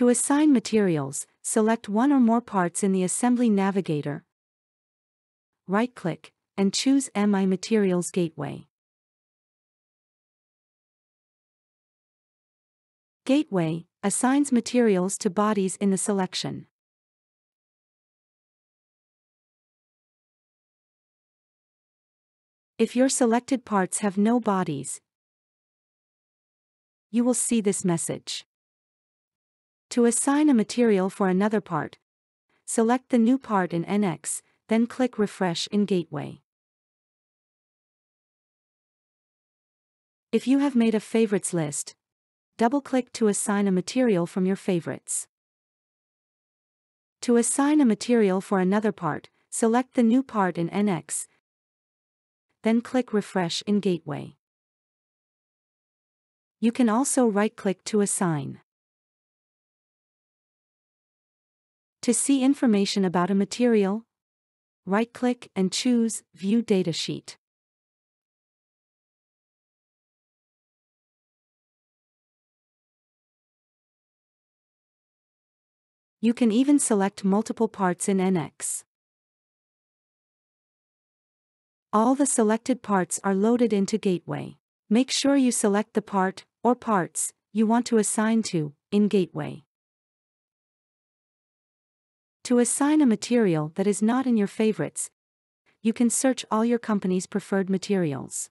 To assign materials, select one or more parts in the Assembly Navigator. Right-click, and choose MI Materials Gateway. Gateway assigns materials to bodies in the selection. If your selected parts have no bodies, you will see this message. To assign a material for another part, select the new part in NX, then click Refresh in Gateway. If you have made a favorites list, double-click to assign a material from your favorites. To assign a material for another part, select the new part in NX, then click Refresh in Gateway. You can also right-click to assign. To see information about a material, right-click and choose View Datasheet. You can even select multiple parts in NX. All the selected parts are loaded into Gateway. Make sure you select the part, or parts, you want to assign to, in Gateway. To assign a material that is not in your favorites, you can search all your company's preferred materials.